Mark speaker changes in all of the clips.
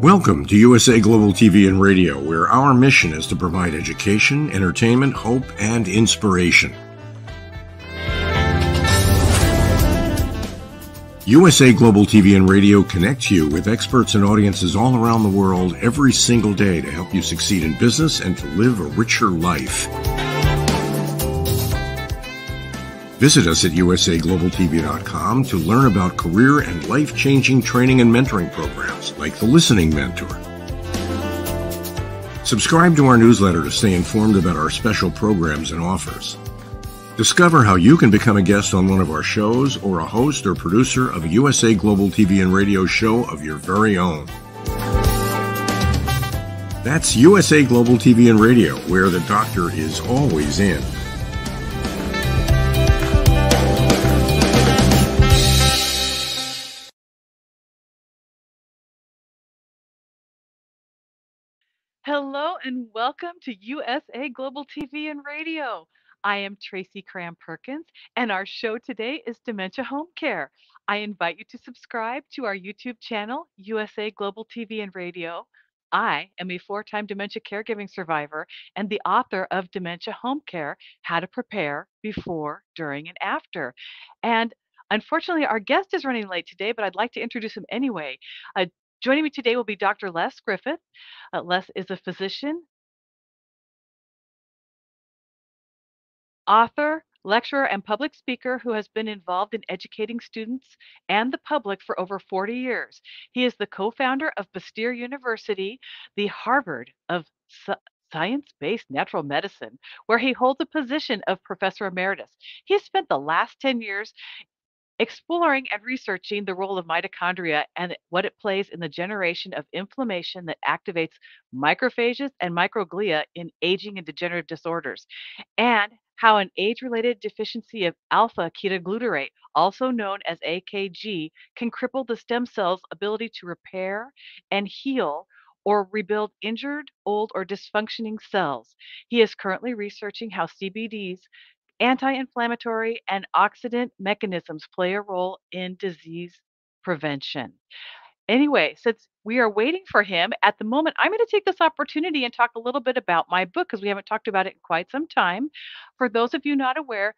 Speaker 1: Welcome to USA Global TV and Radio, where our mission is to provide education, entertainment, hope, and inspiration. USA Global TV and Radio connects you with experts and audiences all around the world every single day to help you succeed in business and to live a richer life. Visit us at usaglobaltv.com to learn about career and life changing training and mentoring programs like the Listening Mentor. Subscribe to our newsletter to stay informed about our special programs and offers. Discover how you can become a guest on one of our shows or a host or producer of a USA Global TV and radio show of your very own. That's USA Global TV and Radio, where the doctor is always in.
Speaker 2: Hello and welcome to USA Global TV and Radio. I am Tracy Cram Perkins, and our show today is Dementia Home Care. I invite you to subscribe to our YouTube channel, USA Global TV and Radio. I am a four time dementia caregiving survivor and the author of Dementia Home Care How to Prepare Before, During, and After. And Unfortunately, our guest is running late today, but I'd like to introduce him anyway. Uh, Joining me today will be Dr. Les Griffith. Uh, Les is a physician, author, lecturer, and public speaker who has been involved in educating students and the public for over 40 years. He is the co founder of Bastyr University, the Harvard of Science based natural medicine, where he holds a position of professor emeritus. He has spent the last 10 years exploring and researching the role of mitochondria and what it plays in the generation of inflammation that activates macrophages and microglia in aging and degenerative disorders, and how an age related deficiency of alpha ketoglutarate, also known as AKG, can cripple the stem cell's ability to repair and heal or rebuild injured, old, or dysfunctioning cells. He is currently researching how CBDs anti inflammatory and oxidant mechanisms play a role in disease prevention. Anyway, since we are waiting for him at the moment, I'm going to take this opportunity and talk a little bit about my book because we haven't talked about it in quite some time. For those of you not aware,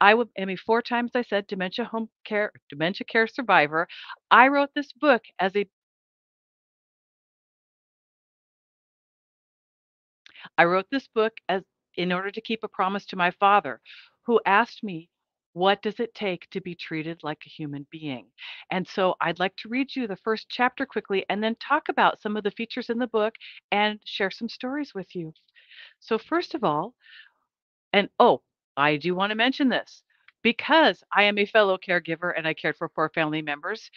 Speaker 2: I am a four times I said dementia home care dementia care survivor. I wrote this book as a I wrote this book as in order to keep a promise to my father, who asked me, What does it take to be treated like a human being? And so I'd like to read you the first chapter quickly and then talk about some of the features in the book and share some stories with you. So, first of all, and oh, I do want to mention this because I am a fellow caregiver and I cared for four family members.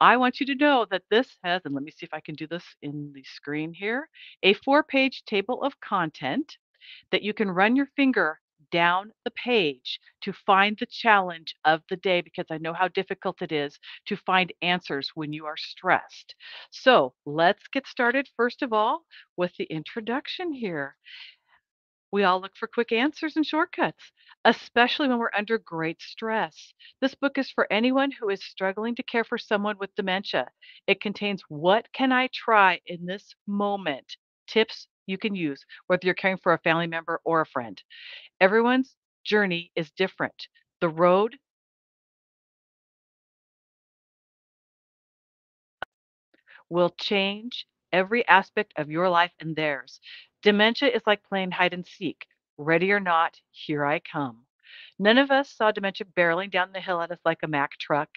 Speaker 2: I want you to know that this has, and let me see if I can do this in the screen here, a four page table of content that you can run your finger down the page to find the challenge of the day because I know how difficult it is to find answers when you are stressed. So let's get started, first of all, with the introduction here. We all look for quick answers and shortcuts, especially when we're under great stress. This book is for anyone who is struggling to care for someone with dementia. It contains what can I try in this moment? Tips you can use, whether you're caring for a family member or a friend. Everyone's journey is different. The road will change every aspect of your life and theirs. Dementia is like playing hide and seek. Ready or not, here I come. None of us saw dementia barreling down the hill at us like a Mack truck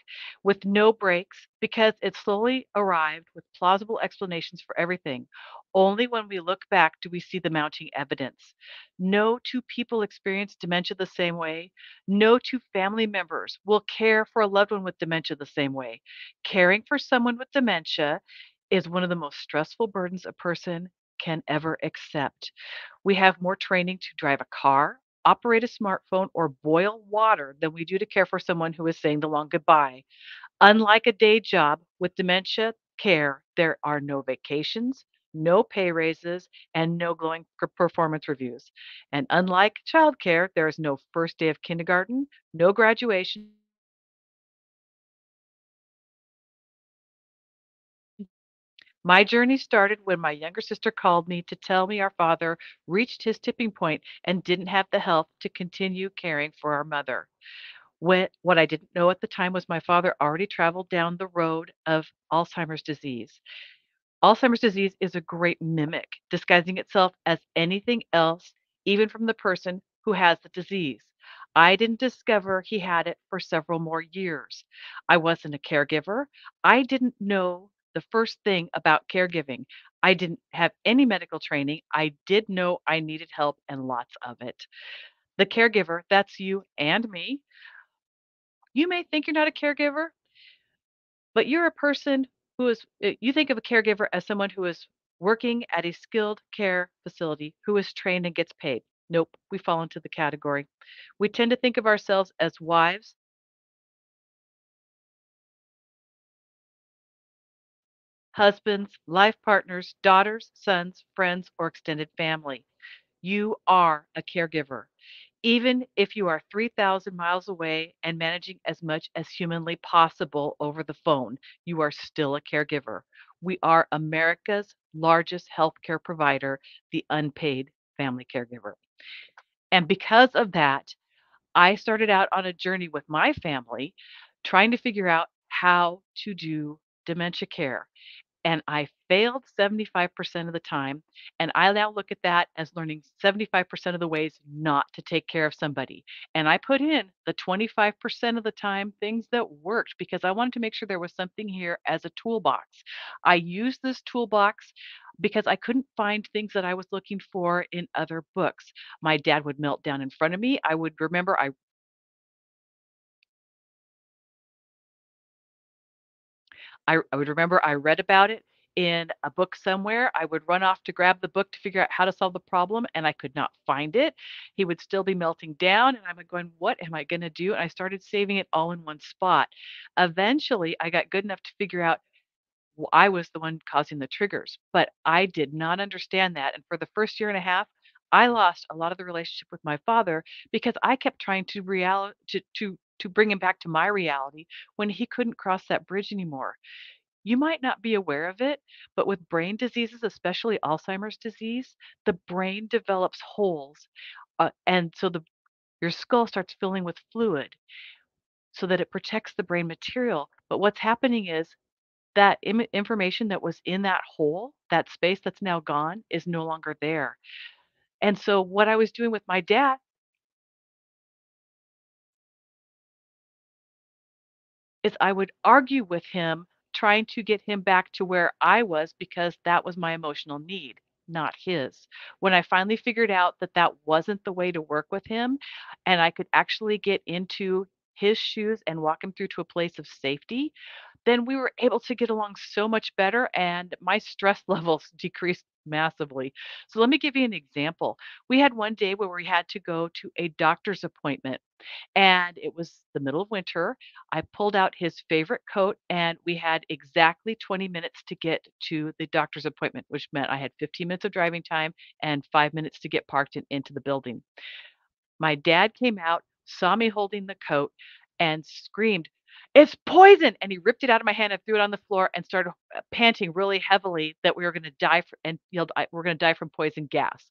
Speaker 2: with no brakes because it slowly arrived with plausible explanations for everything. Only when we look back do we see the mounting evidence. No two people experience dementia the same way. No two family members will care for a loved one with dementia the same way. Caring for someone with dementia is one of the most stressful burdens a person can ever accept. We have more training to drive a car, operate a smartphone, or boil water than we do to care for someone who is saying the long goodbye. Unlike a day job with dementia care, there are no vacations, no pay raises, and no glowing performance reviews. And unlike childcare, there is no first day of kindergarten, no graduation, My journey started when my younger sister called me to tell me our father reached his tipping point and didn't have the health to continue caring for our mother. What, what I didn't know at the time was my father already traveled down the road of Alzheimer's disease. Alzheimer's disease is a great mimic, disguising itself as anything else, even from the person who has the disease. I didn't discover he had it for several more years. I wasn't a caregiver. I didn't know the first thing about caregiving. I didn't have any medical training. I did know I needed help and lots of it. The caregiver, that's you and me. You may think you're not a caregiver, but you're a person who is, uh, you think of a caregiver as someone who is working at a skilled care facility who is trained and gets paid. Nope, we fall into the category. We tend to think of ourselves as wives, husbands, life partners, daughters, sons, friends, or extended family. You are a caregiver. Even if you are 3,000 miles away and managing as much as humanly possible over the phone, you are still a caregiver. We are America's largest healthcare provider, the unpaid family caregiver. And because of that, I started out on a journey with my family trying to figure out how to do dementia care and I failed 75% of the time. And I now look at that as learning 75% of the ways not to take care of somebody. And I put in the 25% of the time things that worked because I wanted to make sure there was something here as a toolbox. I used this toolbox because I couldn't find things that I was looking for in other books. My dad would melt down in front of me. I would remember I I, I would remember I read about it in a book somewhere. I would run off to grab the book to figure out how to solve the problem, and I could not find it. He would still be melting down, and I'm going, What am I going to do? And I started saving it all in one spot. Eventually, I got good enough to figure out I was the one causing the triggers, but I did not understand that. And for the first year and a half, I lost a lot of the relationship with my father because I kept trying to reality to, to to bring him back to my reality when he couldn't cross that bridge anymore. You might not be aware of it, but with brain diseases, especially Alzheimer's disease, the brain develops holes. Uh, and so the your skull starts filling with fluid so that it protects the brain material. But what's happening is that Im- information that was in that hole, that space that's now gone, is no longer there. And so what I was doing with my dad is I would argue with him, trying to get him back to where I was because that was my emotional need, not his. When I finally figured out that that wasn't the way to work with him, and I could actually get into his shoes and walk him through to a place of safety, then we were able to get along so much better and my stress levels decreased massively. So let me give you an example. We had one day where we had to go to a doctor's appointment and it was the middle of winter. I pulled out his favorite coat, and we had exactly 20 minutes to get to the doctor's appointment, which meant I had 15 minutes of driving time and five minutes to get parked and into the building. My dad came out, saw me holding the coat, and screamed, It's poison! And he ripped it out of my hand and threw it on the floor and started uh, panting really heavily that we were going to die for, and yelled, We're going to die from poison gas.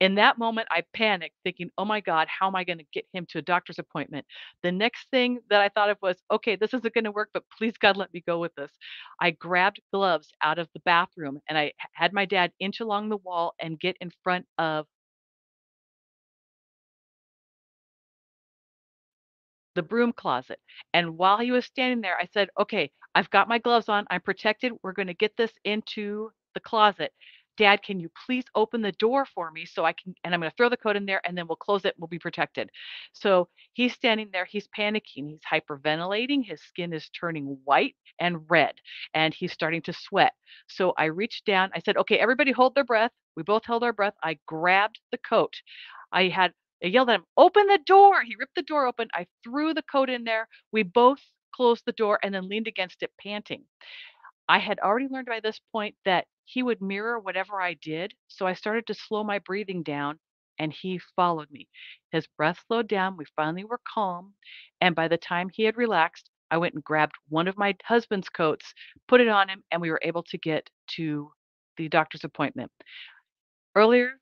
Speaker 2: In that moment, I panicked, thinking, oh my God, how am I going to get him to a doctor's appointment? The next thing that I thought of was, okay, this isn't going to work, but please, God, let me go with this. I grabbed gloves out of the bathroom and I had my dad inch along the wall and get in front of the broom closet. And while he was standing there, I said, okay, I've got my gloves on. I'm protected. We're going to get this into the closet. Dad, can you please open the door for me so I can, and I'm going to throw the coat in there and then we'll close it. We'll be protected. So he's standing there. He's panicking. He's hyperventilating. His skin is turning white and red and he's starting to sweat. So I reached down. I said, okay, everybody hold their breath. We both held our breath. I grabbed the coat. I had, I yelled at him, open the door. He ripped the door open. I threw the coat in there. We both closed the door and then leaned against it, panting. I had already learned by this point that he would mirror whatever I did. So I started to slow my breathing down and he followed me. His breath slowed down. We finally were calm. And by the time he had relaxed, I went and grabbed one of my husband's coats, put it on him, and we were able to get to the doctor's appointment. Earlier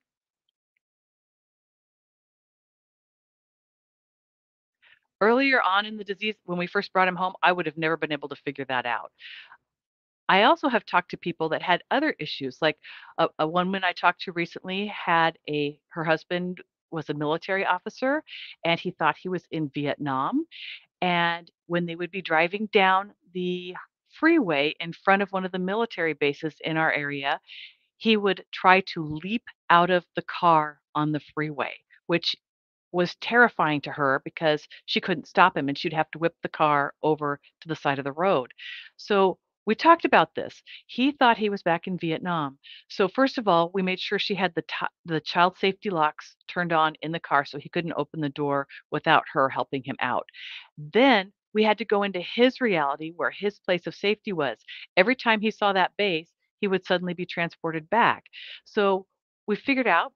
Speaker 2: earlier on in the disease, when we first brought him home, I would have never been able to figure that out. I also have talked to people that had other issues, like a, a woman I talked to recently had a her husband was a military officer and he thought he was in Vietnam. And when they would be driving down the freeway in front of one of the military bases in our area, he would try to leap out of the car on the freeway, which was terrifying to her because she couldn't stop him and she'd have to whip the car over to the side of the road. So we talked about this. He thought he was back in Vietnam. So first of all, we made sure she had the ti the child safety locks turned on in the car so he couldn't open the door without her helping him out. Then we had to go into his reality where his place of safety was. Every time he saw that base, he would suddenly be transported back. So we figured out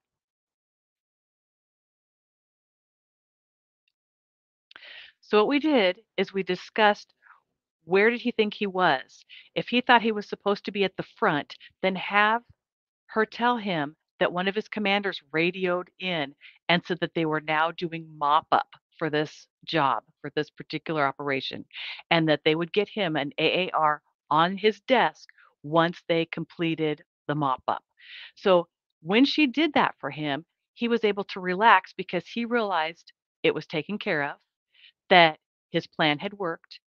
Speaker 2: So what we did is we discussed where did he think he was? If he thought he was supposed to be at the front, then have her tell him that one of his commanders radioed in and said that they were now doing mop up for this job, for this particular operation, and that they would get him an AAR on his desk once they completed the mop up. So when she did that for him, he was able to relax because he realized it was taken care of that his plan had worked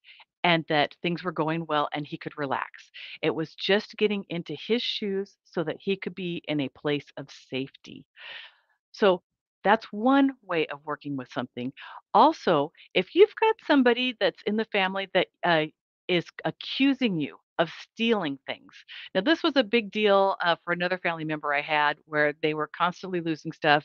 Speaker 2: and that things were going well and he could relax. It was just getting into his shoes so that he could be in a place of safety. So that's one way of working with something. Also, if you've got somebody that's in the family that uh, is accusing you of stealing things. Now, this was a big deal uh, for another family member I had where they were constantly losing stuff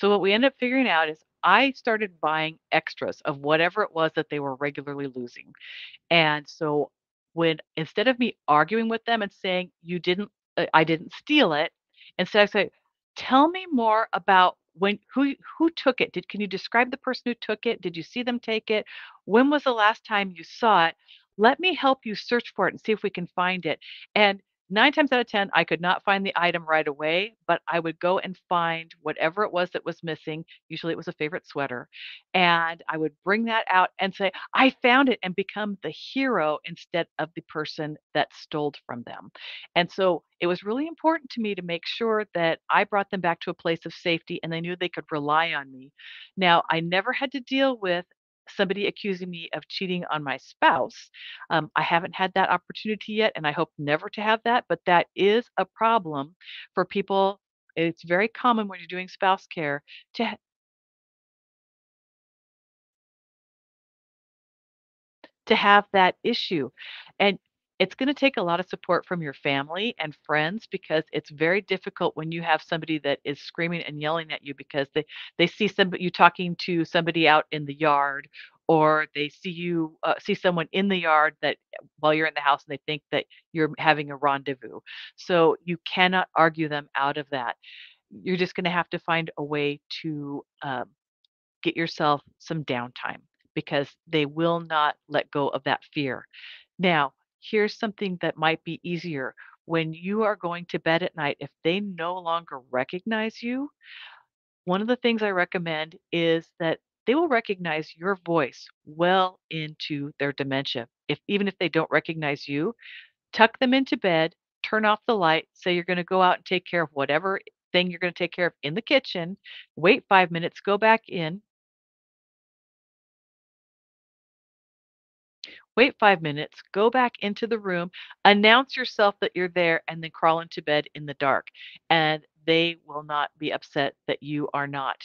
Speaker 2: So what we ended up figuring out is I started buying extras of whatever it was that they were regularly losing. And so when instead of me arguing with them and saying you didn't uh, I didn't steal it, instead I say, "Tell me more about when who who took it? Did can you describe the person who took it? Did you see them take it? When was the last time you saw it? Let me help you search for it and see if we can find it." And 9 times out of 10, I could not find the item right away, but I would go and find whatever it was that was missing. Usually it was a favorite sweater. And I would bring that out and say, I found it and become the hero instead of the person that stole from them. And so it was really important to me to make sure that I brought them back to a place of safety and they knew they could rely on me. Now, I never had to deal with somebody accusing me of cheating on my spouse. Um, I haven't had that opportunity yet, and I hope never to have that, but that is a problem for people. It's very common when you're doing spouse care to to have that issue. And it's going to take a lot of support from your family and friends because it's very difficult when you have somebody that is screaming and yelling at you because they they see somebody you talking to somebody out in the yard or they see you uh, see someone in the yard that while you're in the house and they think that you're having a rendezvous. So you cannot argue them out of that. You're just going to have to find a way to um, get yourself some downtime because they will not let go of that fear. Now here's something that might be easier. When you are going to bed at night, if they no longer recognize you, one of the things I recommend is that they will recognize your voice well into their dementia. If even if they don't recognize you, tuck them into bed, turn off the light, say you're going to go out and take care of whatever thing you're going to take care of in the kitchen, wait 5 minutes, go back in, wait 5 minutes, go back into the room, announce yourself that you're there, and then crawl into bed in the dark. And they will not be upset that you are not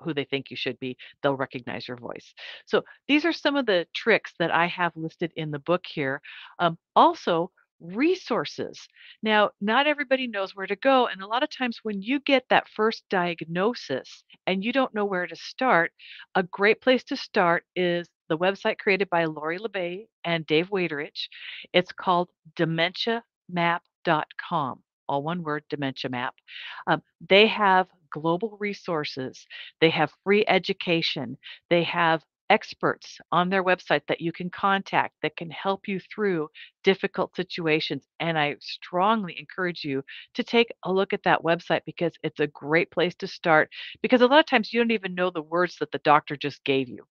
Speaker 2: who they think you should be. They'll recognize your voice. So these are some of the tricks that I have listed in the book here. Um, also, resources. Now, not everybody knows where to go. And a lot of times when you get that first diagnosis and you don't know where to start, a great place to start is the website created by Lori La Bey and Dave Waiterich. It's called dementiamap.com, all one word, dementia map. Um, they have global resources. They have free education. They have experts on their website that you can contact that can help you through difficult situations. And I strongly encourage you to take a look at that website because it's a great place to start. Because a lot of times you don't even know the words that the doctor just gave you.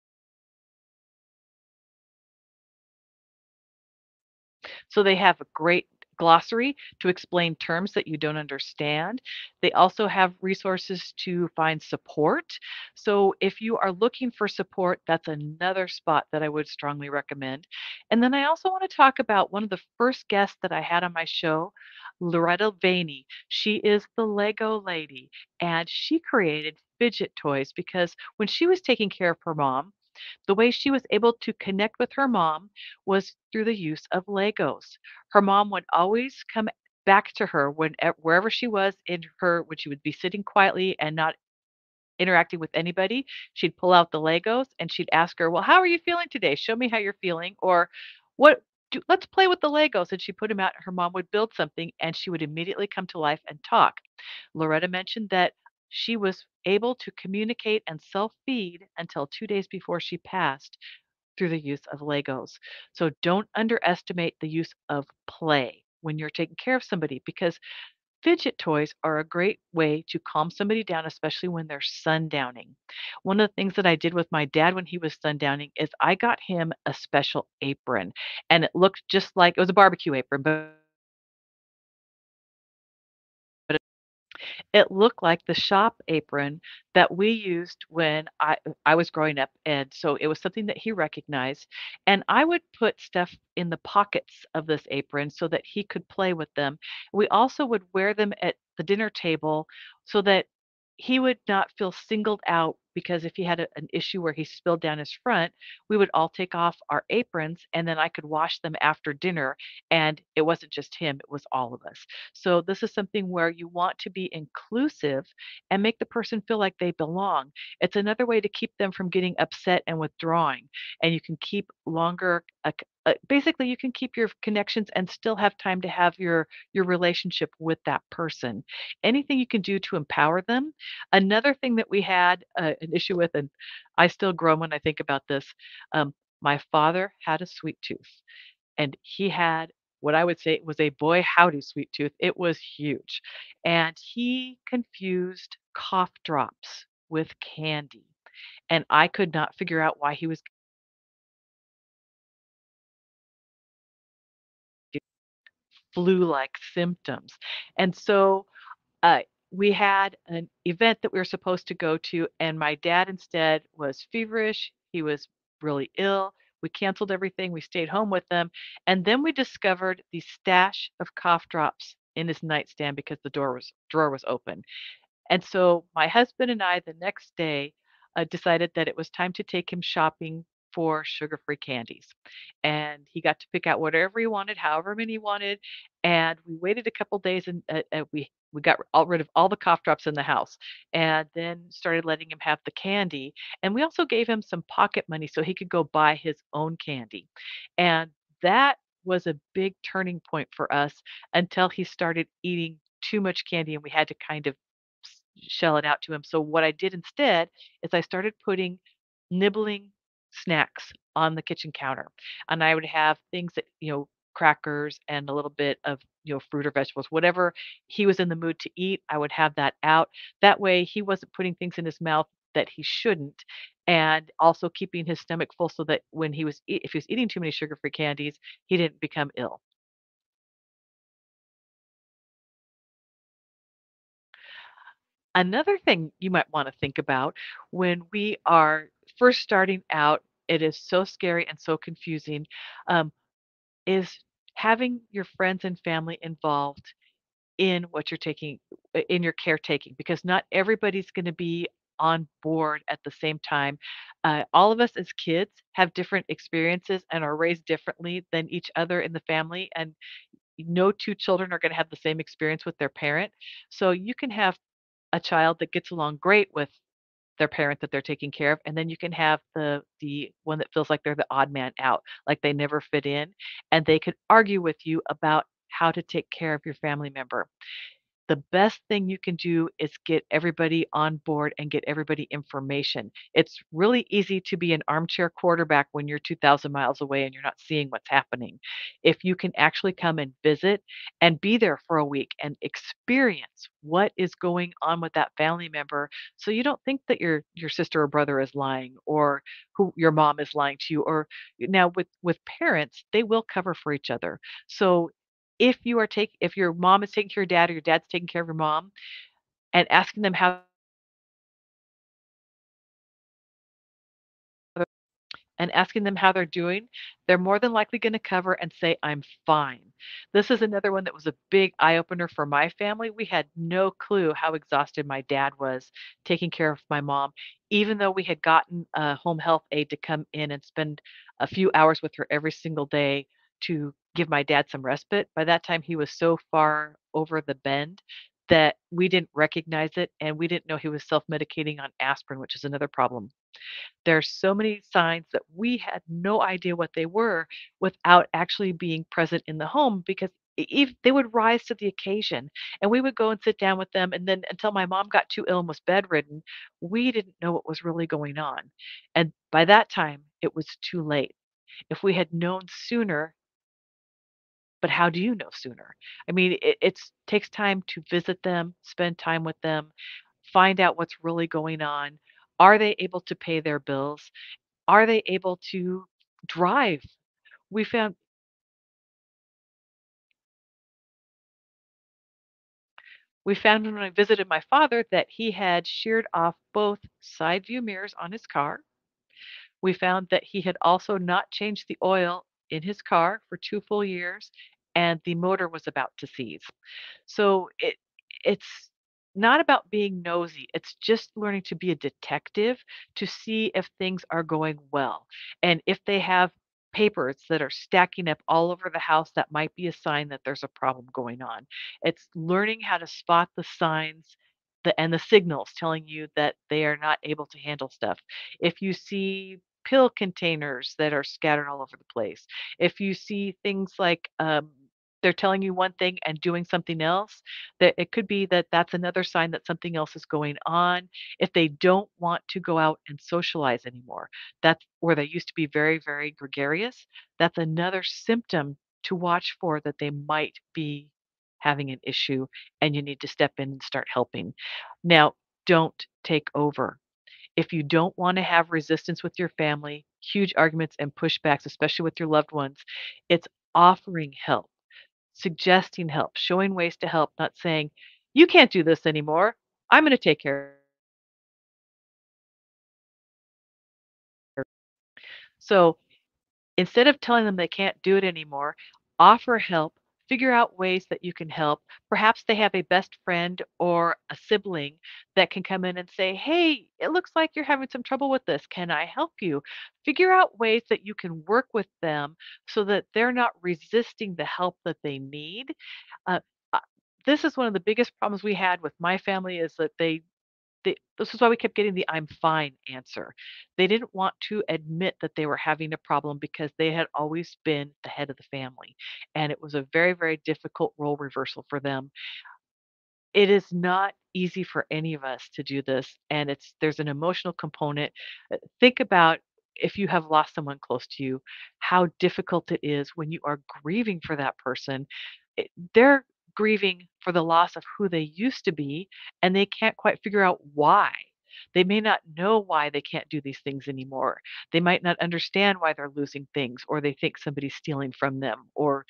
Speaker 2: So they have a great glossary to explain terms that you don't understand. They also have resources to find support. So if you are looking for support, that's another spot that I would strongly recommend. And then I also want to talk about one of the first guests that I had on my show, Loretta Veney. She is the Lego lady and she created fidget toys because when she was taking care of her mom, the way she was able to connect with her mom was through the use of Legos. Her mom would always come back to her when eh, wherever she was in her when she would be sitting quietly and not interacting with anybody, she'd pull out the Legos and she'd ask her, "Well, how are you feeling today? Show me how you're feeling." Or, "What do, let's play with the Legos." And she put them out. Her mom would build something and she would immediately come to life and talk. Loretta mentioned that she was able to communicate and self-feed until 2 days before she passed through the use of Legos. So don't underestimate the use of play when you're taking care of somebody because fidget toys are a great way to calm somebody down, especially when they're sundowning. One of the things that I did with my dad when he was sundowning is I got him a special apron and it looked just like it was a barbecue apron, but It looked like the shop apron that we used when I I was growing up, and so it was something that he recognized, and I would put stuff in the pockets of this apron so that he could play with them. We also would wear them at the dinner table so that he would not feel singled out because if he had a, an issue where he spilled down his front, we would all take off our aprons and then I could wash them after dinner. And it wasn't just him, it was all of us. So, this is something where you want to be inclusive and make the person feel like they belong. It's another way to keep them from getting upset and withdrawing. And you can keep longer, uh, basically, you can keep your connections and still have time to have your your relationship with that person. Anything you can do to empower them. Another thing that we had uh, an issue with, and I still groan when I think about this. Um, my father had a sweet tooth, and he had what I would say was a boy howdy sweet tooth. It was huge, and he confused cough drops with candy, and I could not figure out why he was flu-like symptoms. And so uh, we had an event that we were supposed to go to, and my dad instead was feverish. He was really ill. We canceled everything. We stayed home with them. And then we discovered the stash of cough drops in his nightstand because the door was drawer was open. And so my husband and I the next day uh, decided that it was time to take him shopping for sugar-free candies. And he got to pick out whatever he wanted, however many he wanted. And we waited a couple days and uh, uh, we we got all rid of all the cough drops in the house and then started letting him have the candy. And we also gave him some pocket money so he could go buy his own candy. And that was a big turning point for us until he started eating too much candy and we had to kind of shell it out to him. So what I did instead is I started putting nibbling snacks on the kitchen counter. And I would have things that, you know, crackers and a little bit of, you know, fruit or vegetables, whatever he was in the mood to eat, I would have that out. That way he wasn't putting things in his mouth that he shouldn't and also keeping his stomach full so that when he was if he was eating too many sugar-free candies, he didn't become ill. Another thing you might want to think about when we are first starting out, it is so scary and so confusing. Um, is having your friends and family involved in what you're taking in your caretaking because not everybody's going to be on board at the same time. Uh, all of us as kids have different experiences and are raised differently than each other in the family, and no two children are going to have the same experience with their parent. So you can have a child that gets along great with their parent that they're taking care of, and then you can have the the one that feels like they're the odd man out, like they never fit in, and they could argue with you about how to take care of your family member. The best thing you can do is get everybody on board and get everybody information. It's really easy to be an armchair quarterback when you're 2,000 miles away and you're not seeing what's happening. If you can actually come and visit and be there for a week and experience what is going on with that family member so you don't think that your your sister or brother is lying or who your mom is lying to you or now with with parents, they will cover for each other. So if you are take if your mom is taking care of dad or your dad's taking care of your mom and asking them how and asking them how they're doing, they're more than likely going to cover and say, I'm fine. This is another one that was a big eye opener for my family. We had no clue how exhausted my dad was taking care of my mom, even though we had gotten a home health aide to come in and spend a few hours with her every single day to give my dad some respite. By that time, he was so far over the bend that we didn't recognize it and we didn't know he was self medicating on aspirin, which is another problem. There are so many signs that we had no idea what they were without actually being present in the home because if they would rise to the occasion and we would go and sit down with them and then until my mom got too ill and was bedridden we didn't know what was really going on and by that time it was too late if we had known sooner but how do you know sooner? I mean it it's takes time to visit them spend time with them find out what's really going on. Are they able to pay their bills? Are they able to drive? We found We found when I visited my father that he had sheared off both side view mirrors on his car. We found that he had also not changed the oil in his car for 2 full years, and the motor was about to seize. So it it's not about being nosy. It's just learning to be a detective to see if things are going well. And if they have papers that are stacking up all over the house, that might be a sign that there's a problem going on. It's learning how to spot the signs the, and the signals telling you that they are not able to handle stuff. If you see pill containers that are scattered all over the place, if you see things like um, they're telling you one thing and doing something else, that it could be that that's another sign that something else is going on. If they don't want to go out and socialize anymore, that's where they used to be very, very gregarious. That's another symptom to watch for that they might be having an issue and you need to step in and start helping. Now, don't take over. If you don't want to have resistance with your family, huge arguments and pushbacks, especially with your loved ones, it's offering help suggesting help, showing ways to help, not saying, "You can't do this anymore. I'm gonna take care." So, instead of telling them they can't do it anymore, offer help, figure out ways that you can help. Perhaps they have a best friend or a sibling that can come in and say, "Hey, it looks like you're having some trouble with this. Can I help you?" Figure out ways that you can work with them so that they're not resisting the help that they need. Uh, uh, this is one of the biggest problems we had with my family is that they they this is why we kept getting the "I'm fine" answer. They didn't want to admit that they were having a problem because they had always been the head of the family, and it was a very, very difficult role reversal for them. It is not easy for any of us to do this, and it's there's an emotional component. Uh, think about if you have lost someone close to you, how difficult it is when you are grieving for that person. It they're grieving for the loss of who they used to be, and they can't quite figure out why. They may not know why they can't do these things anymore. They might not understand why they're losing things, or they think somebody's stealing from them, or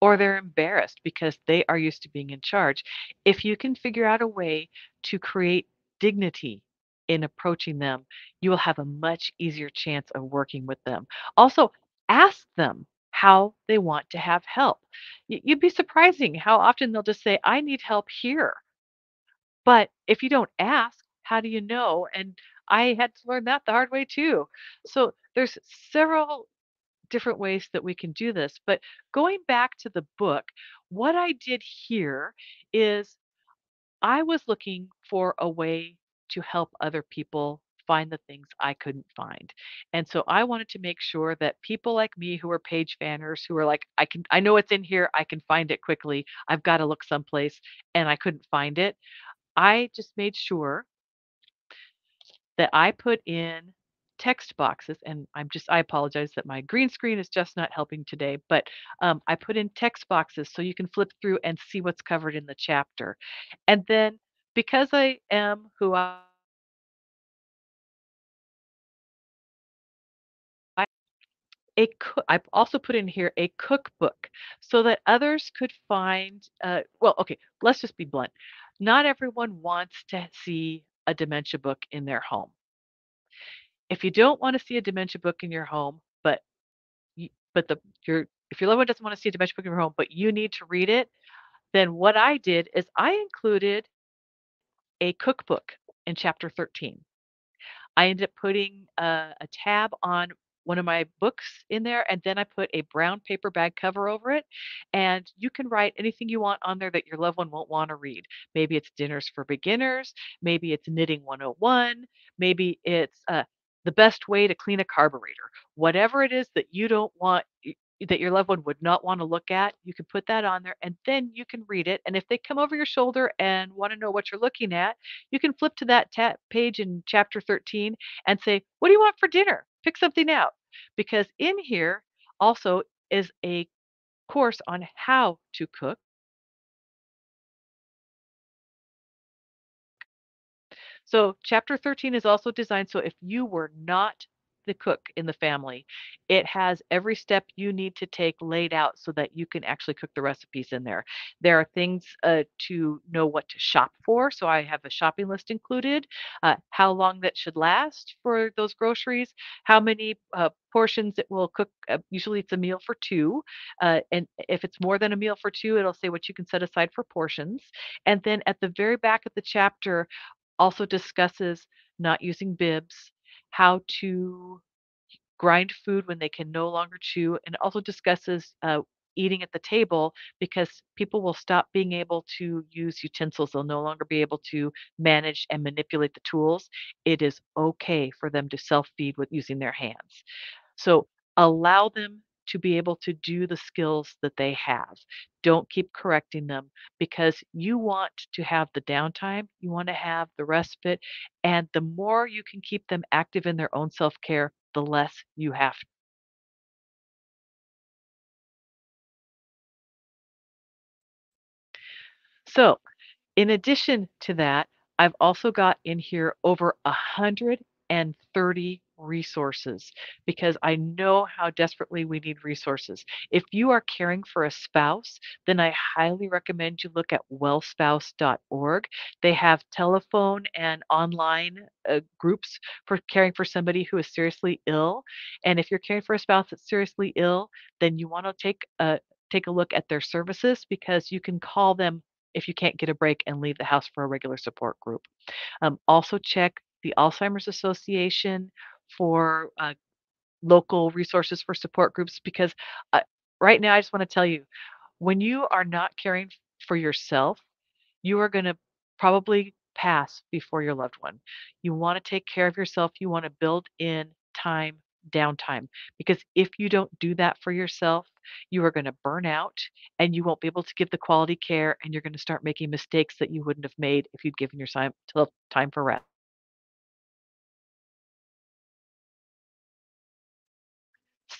Speaker 2: or they're embarrassed because they are used to being in charge. If you can figure out a way to create dignity in approaching them, you will have a much easier chance of working with them. Also, ask them how they want to have help. You'd be surprising how often they'll just say, I need help here. But if you don't ask, how do you know? And I had to learn that the hard way too. So there's several different ways that we can do this. But going back to the book, what I did here is I was looking for a way to help other people find the things I couldn't find. And so I wanted to make sure that people like me who are page fanners, who are like, I can, I know it's in here, I can find it quickly. I've got to look someplace, and I couldn't find it. I just made sure that I put in text boxes and I'm just I apologize that my green screen is just not helping today, but um, I put in text boxes so you can flip through and see what's covered in the chapter. And then because I am who I a I've also put in here a cookbook so that others could find uh, well okay let's just be blunt. Not everyone wants to see a dementia book in their home. If you don't want to see a dementia book in your home but you, but the your if your loved one doesn't want to see a dementia book in your home but you need to read it then what i did is i included a cookbook in chapter 13 I ended up putting a, a tab on one of my books in there, and then I put a brown paper bag cover over it. And you can write anything you want on there that your loved one won't want to read. Maybe it's dinners for beginners, maybe it's knitting 101, maybe it's uh, the best way to clean a carburetor. Whatever it is that you don't want that your loved one would not want to look at, you can put that on there and then you can read it. And if they come over your shoulder and want to know what you're looking at, you can flip to that page in chapter 13 and say, What do you want for dinner? Pick something out. Because in here also is a course on how to cook. So, chapter 13 is also designed so if you were not the cook in the family. It has every step you need to take laid out so that you can actually cook the recipes in there. There are things uh, to know what to shop for. So I have a shopping list included, uh, how long that should last for those groceries, how many uh, portions it will cook. Uh, usually it's a meal for two. Uh, and if it's more than a meal for two, it'll say what you can set aside for portions. And then at the very back of the chapter, also discusses not using bibs, how to grind food when they can no longer chew, and also discusses uh, eating at the table because people will stop being able to use utensils. They'll no longer be able to manage and manipulate the tools. It is okay for them to self feed with using their hands. So allow them to be able to do the skills that they have. Don't keep correcting them because you want to have the downtime, you want to have the respite, and the more you can keep them active in their own self care, the less you have. To. So, in addition to that, I've also got in here over a hundred and 30 resources because I know how desperately we need resources. If you are caring for a spouse, then I highly recommend you look at wellspouse.org. They have telephone and online uh, groups for caring for somebody who is seriously ill. And if you're caring for a spouse that's seriously ill, then you want to take a take a look at their services because you can call them if you can't get a break and leave the house for a regular support group. Um, also check the Alzheimer's Association for uh, local resources for support groups because uh, right now I just want to tell you when you are not caring for yourself, you are going to probably pass before your loved one. You want to take care of yourself, you want to build in time downtime because if you don't do that for yourself, you are going to burn out and you won't be able to give the quality care and you're going to start making mistakes that you wouldn't have made if you'd given yourself time for rest.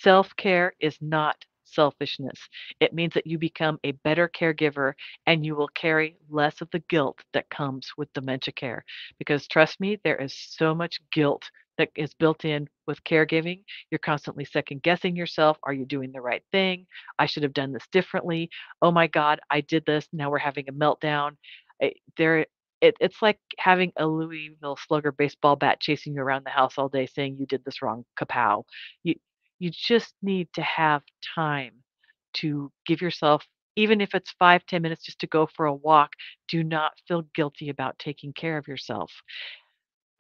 Speaker 2: Self care is not selfishness. It means that you become a better caregiver and you will carry less of the guilt that comes with dementia care. Because trust me, there is so much guilt that is built in with caregiving. You're constantly second guessing yourself. Are you doing the right thing? I should have done this differently. Oh my God, I did this. Now we're having a meltdown. It, there, it, it's like having a Louisville Slugger baseball bat chasing you around the house all day saying you did this wrong, kapow. You, you just need to have time to give yourself, even if it's five, ten minutes just to go for a walk, do not feel guilty about taking care of yourself.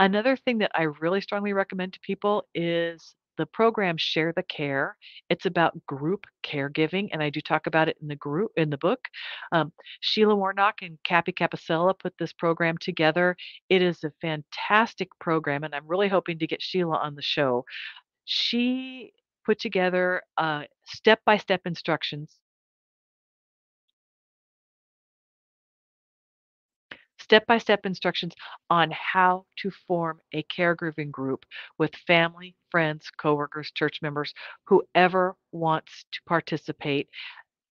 Speaker 2: Another thing that I really strongly recommend to people is the program Share the Care. It's about group caregiving, and I do talk about it in the group in the book. Um, Sheila Warnock and Cappy Capossela put this program together. It is a fantastic program, and I'm really hoping to get Sheila on the show. She put together uh, step-by-step instructions step-by-step instructions on how to form a caregiving group with family, friends, coworkers, church members, whoever wants to participate.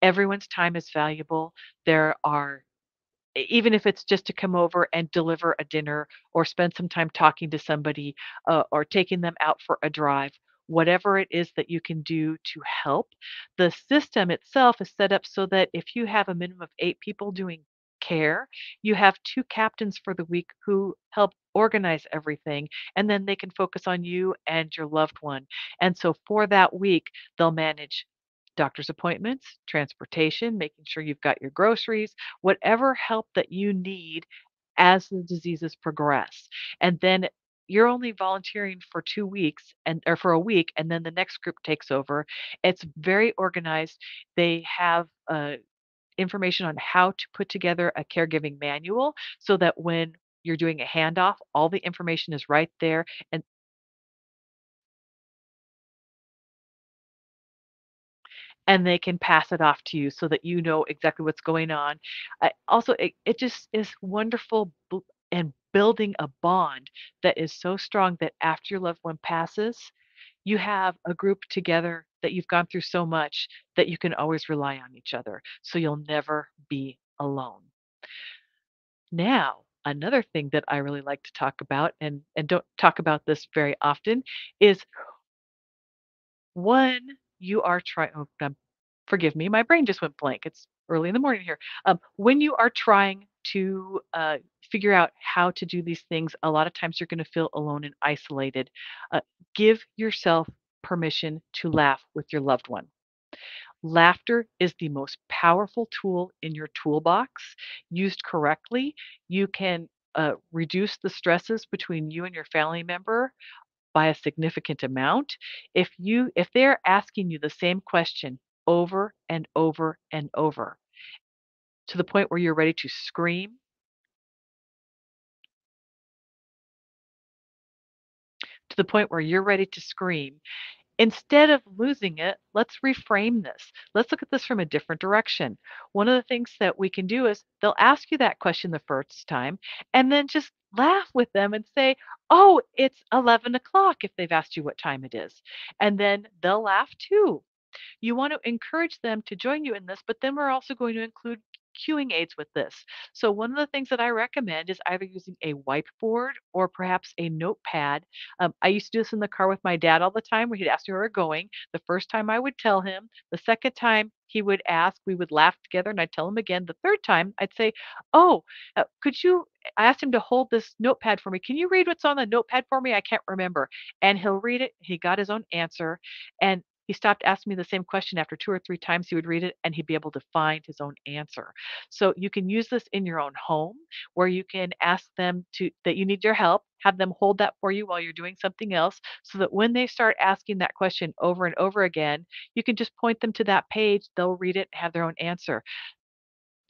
Speaker 2: Everyone's time is valuable. There are even if it's just to come over and deliver a dinner or spend some time talking to somebody, uh, or taking them out for a drive, whatever it is that you can do to help. The system itself is set up so that if you have a minimum of 8 people doing care, you have 2 captains for the week who help organize everything, and then they can focus on you and your loved one. And so for that week, they'll manage doctor's appointments, transportation, making sure you've got your groceries, whatever help that you need as the diseases progress. And then you're only volunteering for 2 weeks and or for a week, and then the next group takes over. It's very organized. They have, uh, information on how to put together a caregiving manual so that when you're doing a handoff, all the information is right there and and they can pass it off to you so that you know exactly what's going on. I also, it it just is wonderful and building a bond that is so strong that after your loved one passes, you have a group together that you've gone through so much that you can always rely on each other, so you'll never be alone. Now, another thing that I really like to talk about, and and don't talk about this very often, is when you are trying oh, um, forgive me, my brain just went blank. It's early in the morning here. Um, when you are trying to uh, figure out how to do these things, a lot of times you're going to feel alone and isolated. Uh, give yourself permission to laugh with your loved one. Laughter is the most powerful tool in your toolbox. Used correctly, you can uh, reduce the stresses between you and your family member by a significant amount. If you if they're asking you the same question over and over and over to the point where you're ready to scream to the point where you're ready to scream, instead of losing it, let's reframe this. Let's look at this from a different direction. One of the things that we can do is they'll ask you that question the first time and then just laugh with them and say, "Oh, it's 11 o'clock," if they've asked you what time it is. And then they'll laugh too. You want to encourage them to join you in this, but then we're also going to include cueing aids with this. So one of the things that I recommend is either using a whiteboard or perhaps a notepad. Um, I used to do this in the car with my dad all the time where he'd ask me where we're going. The first time I would tell him, the second time he would ask, we would laugh together and I'd tell him again. The third time I'd say, "Oh, uh, could you I asked him to hold this notepad for me. Can you read what's on the notepad for me? I can't remember." And he'll read it. He got his own answer and he stopped asking me the same question after 2 or 3 times he would read it and he'd be able to find his own answer. So you can use this in your own home where you can ask them to that you need your help, have them hold that for you while you're doing something else so that when they start asking that question over and over again, you can just point them to that page, they'll read it, have their own answer.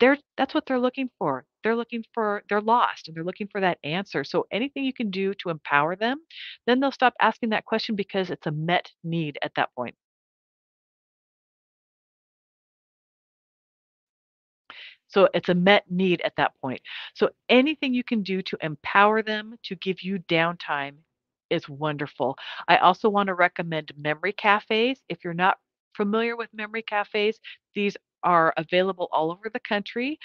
Speaker 2: They're that's what they're looking for. They're looking for they're lost and they're looking for that answer. So anything you can do to empower them, then they'll stop asking that question because it's a met need at that point. So it's a met need at that point. So anything you can do to empower them to give you downtime is wonderful. I also want to recommend memory cafes. If you're not familiar with memory cafes, these are available all over the country.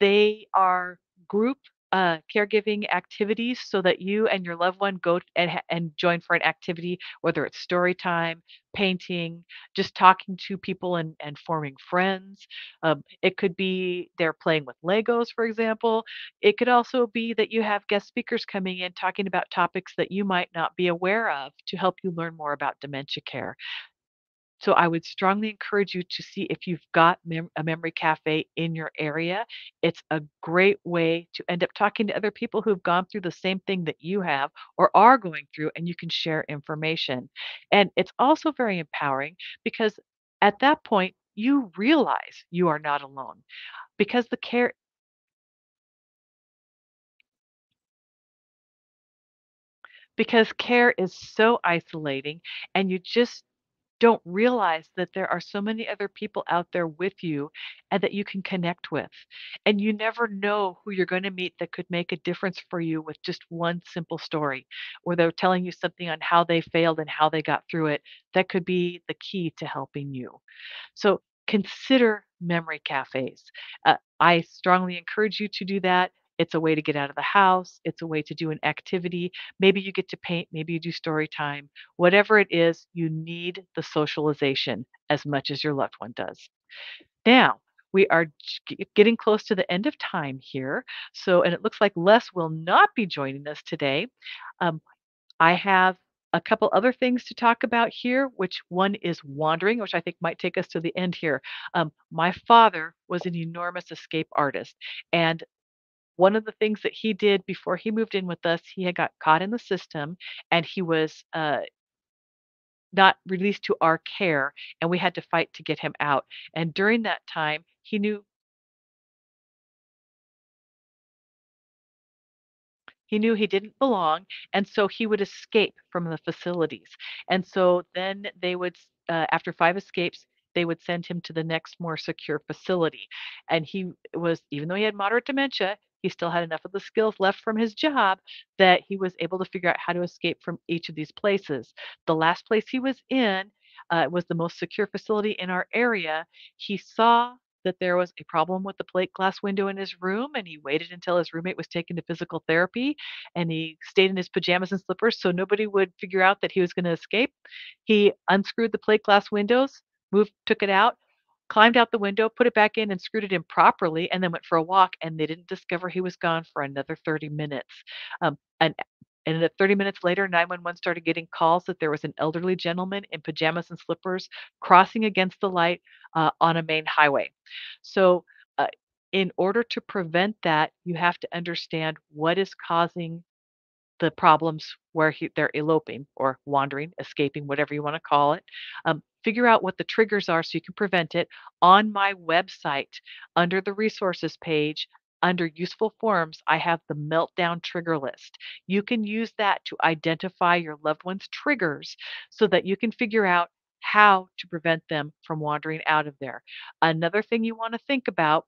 Speaker 2: They are group uh, caregiving activities so that you and your loved one go and, and join for an activity, whether it's story time, painting, just talking to people and, and forming friends. Um, it could be they're playing with Legos, for example. It could also be that you have guest speakers coming in talking about topics that you might not be aware of to help you learn more about dementia care. So I would strongly encourage you to see if you've got mem a memory cafe in your area. It's a great way to end up talking to other people who've gone through the same thing that you have or are going through, and you can share information. And it's also very empowering because at that point, you realize you are not alone because the care because care is so isolating and you just don't realize that there are so many other people out there with you and that you can connect with. And you never know who you're going to meet that could make a difference for you with just one simple story, or they're telling you something on how they failed and how they got through it that could be the key to helping you. So consider memory cafes. Uh, I strongly encourage you to do that. It's a way to get out of the house. It's a way to do an activity. Maybe you get to paint, maybe you do story time. Whatever it is, you need the socialization as much as your loved one does. Now, we are getting close to the end of time here. So, and it looks like Les will not be joining us today. Um, I have a couple other things to talk about here, which one is wandering, which I think might take us to the end here. Um, my father was an enormous escape artist, and one of the things that he did before he moved in with us, he had got caught in the system and he was uh, not released to our care, and we had to fight to get him out. And during that time, he knew He knew he didn't belong, and so he would escape from the facilities. And so then they would, uh, after five escapes, they would send him to the next more secure facility. And he was, even though he had moderate dementia, he still had enough of the skills left from his job that he was able to figure out how to escape from each of these places. The last place he was in uh, was the most secure facility in our area. He saw that there was a problem with the plate glass window in his room and he waited until his roommate was taken to physical therapy and he stayed in his pajamas and slippers so nobody would figure out that he was going to escape. He unscrewed the plate glass windows, moved, took it out, climbed out the window, put it back in, and screwed it in properly, and then went for a walk. And they didn't discover he was gone for another 30 minutes. Um, and and then 30 minutes later, 911 started getting calls that there was an elderly gentleman in pajamas and slippers crossing against the light uh, on a main highway. So, uh, in order to prevent that, you have to understand what is causing the problems where he, they're eloping or wandering, escaping, whatever you want to call it. Um, figure out what the triggers are so you can prevent it. On my website, under the resources page, under useful forms, I have the meltdown trigger list. You can use that to identify your loved one's triggers so that you can figure out how to prevent them from wandering out of there. Another thing you want to think about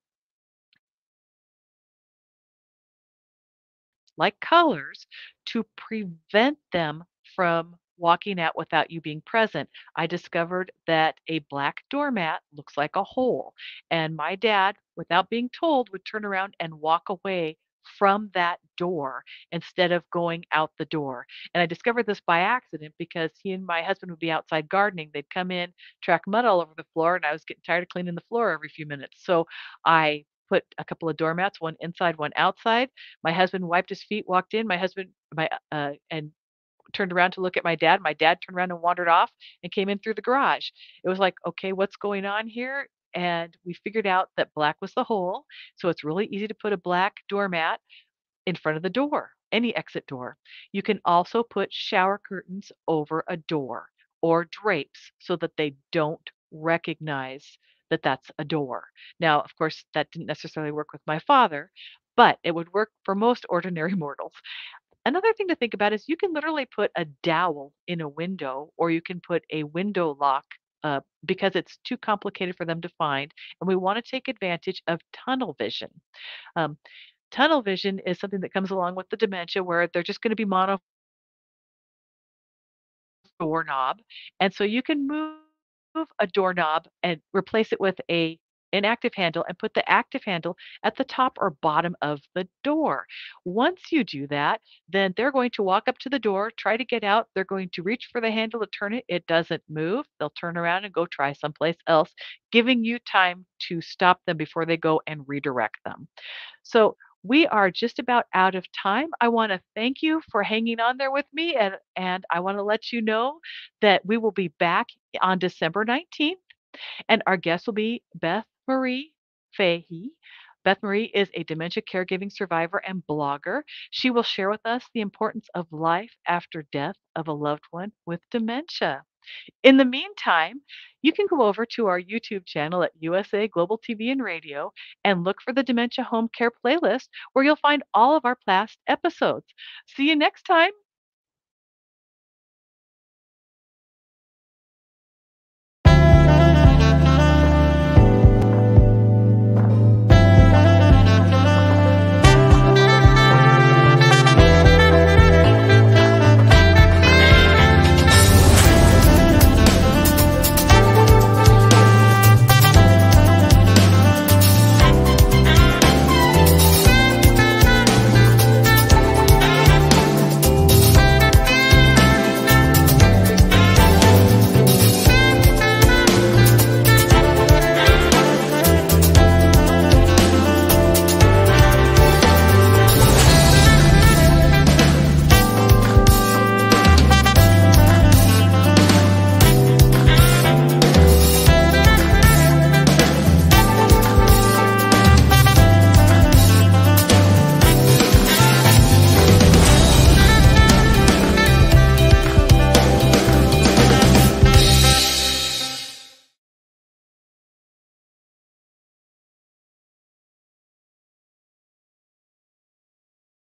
Speaker 2: like colors, to prevent them from walking out without you being present. I discovered that a black doormat looks like a hole, and my dad, without being told, would turn around and walk away from that door instead of going out the door. And I discovered this by accident because he and my husband would be outside gardening. They'd come in, track mud all over the floor, and I was getting tired of cleaning the floor every few minutes. So I put a couple of doormats, one inside, one outside my husband wiped his feet, walked in. My husband, my uh, and turned around to look at my dad. My dad turned around and wandered off and came in through the garage. It was like, okay, what's going on here? And we figured out that black was the hole. So it's really easy to put a black doormat in front of the door, any exit door. You can also put shower curtains over a door or drapes so that they don't recognize that that's a door. Now, of course, that didn't necessarily work with my father, but it would work for most ordinary mortals. Another thing to think about is you can literally put a dowel in a window or you can put a window lock uh, because it's too complicated for them to find. And we want to take advantage of tunnel vision. Um, tunnel vision is something that comes along with the dementia where they're just going to be mono doorknob. And so you can move a doorknob and replace it with a inactive handle and put the active handle at the top or bottom of the door. Once you do that, then they're going to walk up to the door, try to get out. They're going to reach for the handle to turn it. It doesn't move. They'll turn around and go try someplace else, giving you time to stop them before they go and redirect them. So we are just about out of time. I want to thank you for hanging on there with me, and, and I want to let you know that we will be back on December 19th, and our guest will be Beth Marie Fahey. Beth Marie is a dementia caregiving survivor and blogger. She will share with us the importance of life after death of a loved one with dementia. In the meantime, you can go over to our YouTube channel at USA Global TV and Radio and look for the Dementia Home Care playlist where you'll find all of our past episodes. See you next time.